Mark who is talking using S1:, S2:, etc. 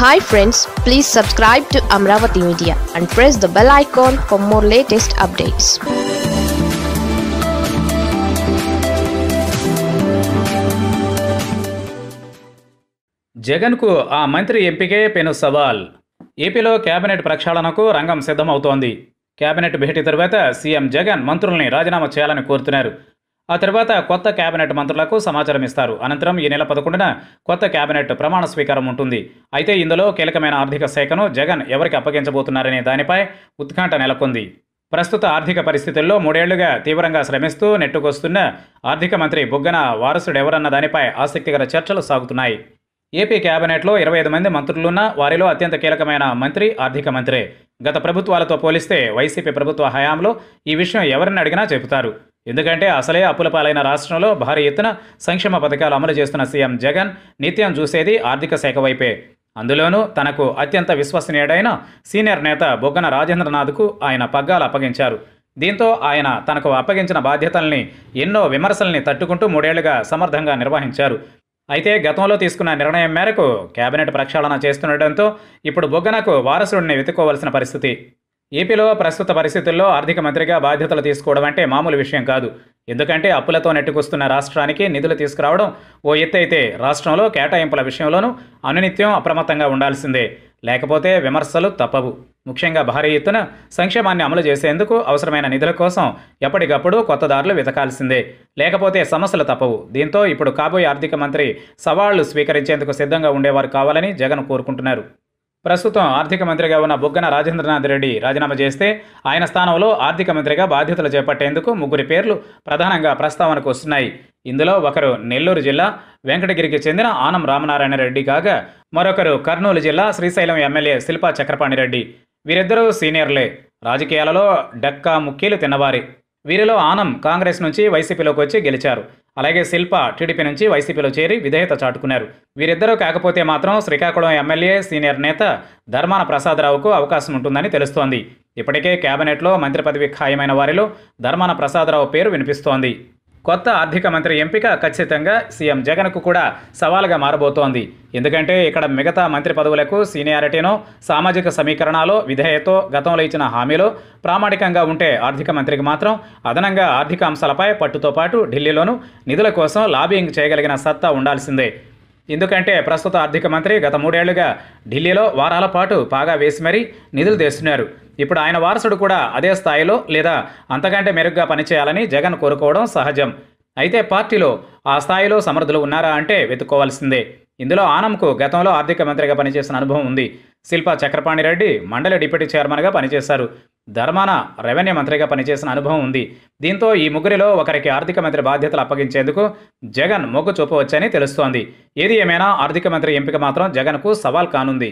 S1: Hi friends please subscribe to Amaravati media and press the bell icon for more latest updates
S2: జగన్కు ఆ మంత్రి ఎంపికే పెను సవాల్. ఏపీలో కేబినెట్ ప్రక్షాళనకు రంగం సిద్ధమవుతోంది. కేబినెట్ భేటీ తర్వాత సీఎం జగన్ మంత్రుల్ని రాజీనామా చేయాలని కోరుతున్నారు. ఆ తర్వాత కొత్త కేబినెట్ మంత్రులకు సమాచారం ఇస్తారు. అనంతరం ఈ నెల పదకొండున కొత్త కేబినెట్ ప్రమాణ స్వీకారం ఉంటుంది. అయితే ఇందులో కీలకమైన ఆర్థిక శాఖను జగన్ ఎవరికి అప్పగించబోతున్నారనే దానిపై ఉత్కంఠ నెలకొంది. ప్రస్తుత ఆర్థిక పరిస్థితుల్లో మూడేళ్ళుగా తీవ్రంగా శ్రమిస్తూ నెట్టుకొస్తున్న ఆర్థిక మంత్రి బుగ్గన వారసుడెవరన్న దానిపై ఆసక్తికర చర్చలు సాగుతున్నాయి. ఏపీ కేబినెట్లో ఇరవై ఐదు మంది మంత్రులున్న వారిలో అత్యంత కీలకమైన మంత్రి ఆర్థిక మంత్రే. గత ప్రభుత్వాలతో పోలిస్తే వైసీపీ ప్రభుత్వ హయాంలో ఈ విషయం ఎవరిని అడిగినా చెబుతారు. ఎందుకంటే అసలే అప్పుల పాలైన రాష్ట్రంలో భారీ ఎత్తున సంక్షేమ పథకాలు అమలు చేస్తున్న సీఎం జగన్ నిత్యం చూసేది ఆర్థిక శాఖ వైపే. అందులోనూ తనకు అత్యంత విశ్వసనీయుడైన సీనియర్ నేత బొగ్గన రాజేంద్రనాథ్కు ఆయన పగ్గాలు అప్పగించారు. దీంతో ఆయన తనకు అప్పగించిన బాధ్యతల్ని ఎన్నో విమర్శల్ని తట్టుకుంటూ మూడేళ్ళుగా సమర్థంగా నిర్వహించారు. అయితే గతంలో తీసుకున్న నిర్ణయం మేరకు కేబినెట్ ప్రక్షాళన చేస్తుండటంతో ఇప్పుడు బొగ్గనకు వారసుడిని వెతుక్కోవలసిన పరిస్థితి. ఏపీలో ప్రస్తుత పరిస్థితుల్లో ఆర్థిక మంత్రిగా బాధ్యతలు తీసుకోవడం అంటే మామూలు విషయం కాదు. ఎందుకంటే అప్పులతో నెట్టుకొస్తున్న రాష్ట్రానికి నిధులు తీసుకురావడం ఓ ఎత్తు అయితే రాష్ట్రంలో కేటాయింపుల విషయంలోనూ అనునిత్యం అప్రమత్తంగా ఉండాల్సిందే. లేకపోతే విమర్శలు తప్పవు. ముఖ్యంగా భారీ ఎత్తున సంక్షేమాన్ని అమలు చేసేందుకు అవసరమైన నిధుల కోసం ఎప్పటికప్పుడు కొత్త దారులు వెతకాల్సిందే. లేకపోతే సమస్యలు తప్పవు. దీంతో ఇప్పుడు కాబోయే ఆర్థిక మంత్రి సవాళ్ళు స్వీకరించేందుకు సిద్ధంగా ఉండేవారు కావాలని జగన్ కోరుకుంటున్నారు. ప్రస్తుతం ఆర్థిక మంత్రిగా ఉన్న బుగ్గన రాజేంద్రనాథ్ రెడ్డి రాజీనామా చేస్తే ఆయన స్థానంలో ఆర్థిక మంత్రిగా బాధ్యతలు చేపట్టేందుకు ముగ్గురి పేర్లు ప్రధానంగా ప్రస్తావనకు వస్తున్నాయి. ఇందులో ఒకరు నెల్లూరు జిల్లా వెంకటగిరికి చెందిన ఆనం రామనారాయణ రెడ్డి కాగా మరొకరు కర్నూలు జిల్లా శ్రీశైలం ఎమ్మెల్యే శిల్పా చక్రపాణి రెడ్డి. వీరిద్దరూ సీనియర్లే. రాజకీయాలలో డక్కా ముక్కీలు తిన్నవారి. వీరిలో ఆనం కాంగ్రెస్ నుంచి వైసీపీలోకి వచ్చి గెలిచారు. అలాగే శిల్ప టీడీపీ నుంచి వైసీపీలో చేరి విధేయత చాటుకున్నారు. వీరిద్దరూ కాకపోతే మాత్రం శ్రీకాకుళం ఎమ్మెల్యే సీనియర్ నేత ధర్మాన ప్రసాదరావుకు అవకాశం ఉంటుందని తెలుస్తోంది. ఇప్పటికే కేబినెట్లో మంత్రి పదవి ఖాయమైన వారిలో ధర్మాన ప్రసాదరావు పేరు వినిపిస్తోంది. కొత్త ఆర్థిక మంత్రి ఎంపిక ఖచ్చితంగా సీఎం జగన్కు కూడా సవాలుగా మారబోతోంది. ఎందుకంటే ఇక్కడ మిగతా మంత్రి పదవులకు సీనియారిటీనో సామాజిక సమీకరణలో విధేయతో గతంలో ఇచ్చిన హామీలో ప్రామాణికంగా ఉంటే ఆర్థిక మంత్రికి మాత్రం అదనంగా ఆర్థిక అంశాలపై పట్టుతో పాటు ఢిల్లీలోనూ నిధుల కోసం లాబింగ్ చేయగలిగిన సత్తా ఉండాల్సిందే. ఎందుకంటే ప్రస్తుత ఆర్థిక మంత్రి గత మూడేళ్ళుగా ఢిల్లీలో వారాల పాటు పాగా వేసి మరీ నిధులు తెస్తున్నారు. ఇప్పుడు ఆయన వారసుడు కూడా అదే స్థాయిలో లేదా అంతకంటే మెరుగ్గా పనిచేయాలని జగన్ కోరుకోవడం సహజం. అయితే పార్టీలో ఆ స్థాయిలో సమర్థులు ఉన్నారా అంటే వెతుక్కోవాల్సిందే. ఇందులో ఆనంకు గతంలో ఆర్థిక మంత్రిగా పనిచేసిన అనుభవం ఉంది. శిల్పా చక్రపాణి రెడ్డి మండలి డిప్యూటీ చైర్మన్గా పనిచేశారు. ధర్మాన రెవెన్యూ మంత్రిగా పనిచేసిన అనుభవం ఉంది. దీంతో ఈ ముగ్గురిలో ఒకరికి ఆర్థిక మంత్రి బాధ్యతలు అప్పగించేందుకు జగన్ మొగ్గు చూపవచ్చని తెలుస్తోంది. ఏది ఏమైనా ఆర్థిక మంత్రి ఎంపిక మాత్రం జగన్కు సవాల్ కానుంది.